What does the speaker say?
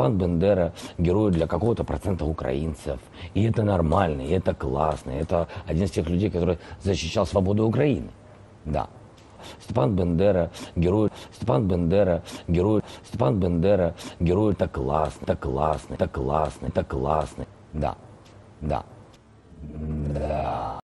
Степан Бендера герой для какого-то процента украинцев. И это нормально, и это классно. Это один из тех людей, который защищал свободу Украины. Да. Степан Бендера, герой, Степан Бендера, герой, Степан Бендера, герой, это классно, это классно, это классно, это классно. Да, да, да.